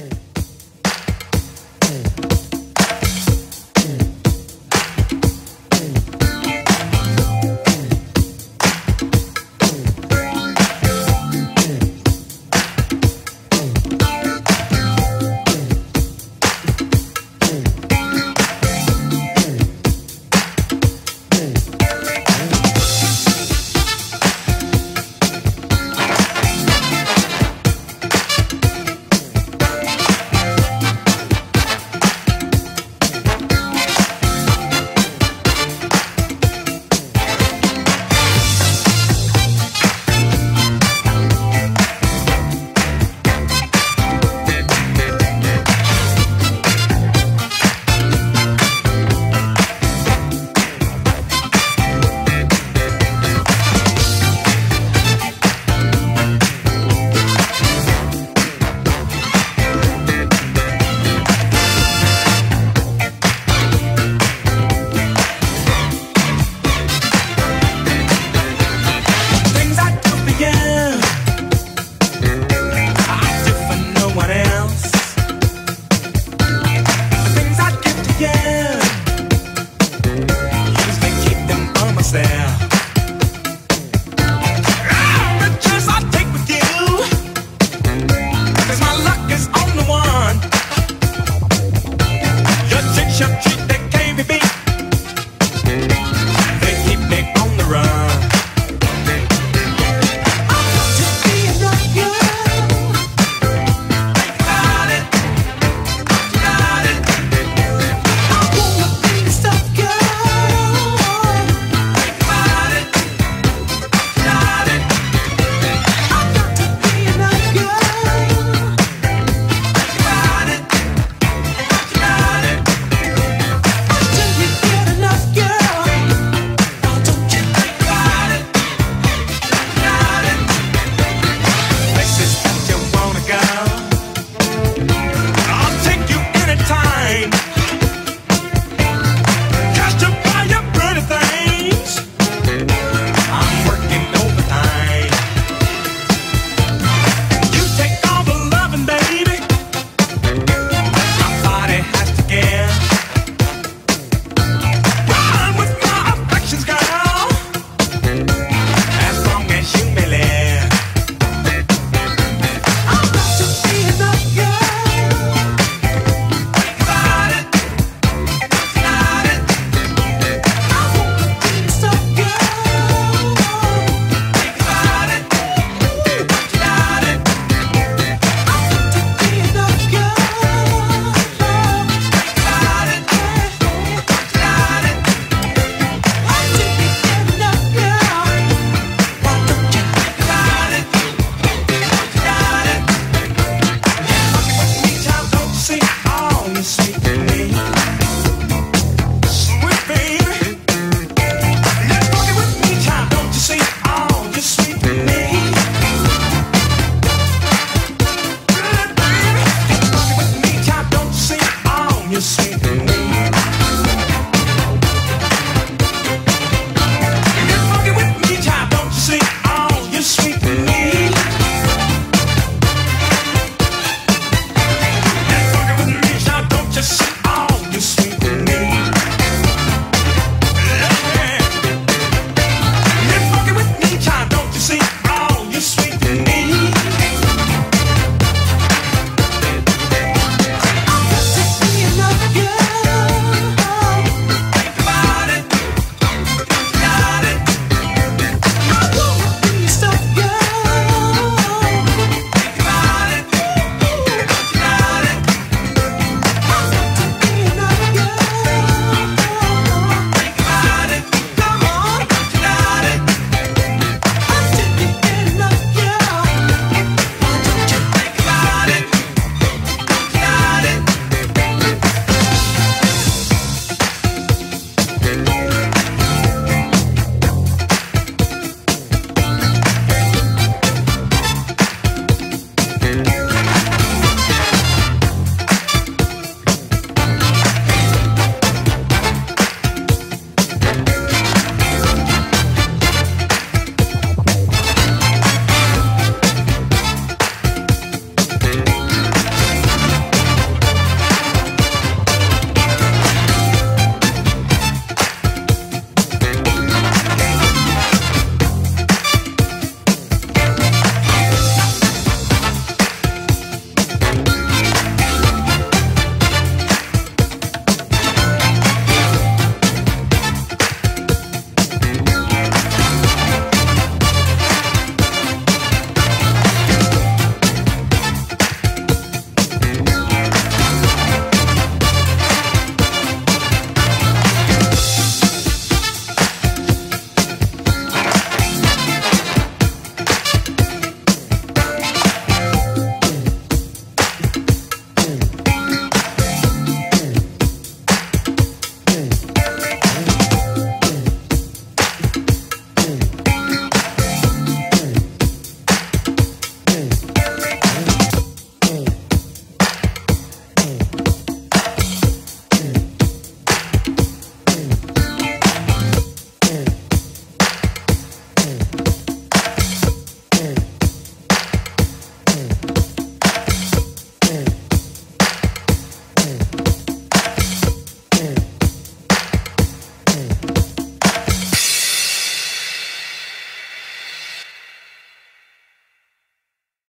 Things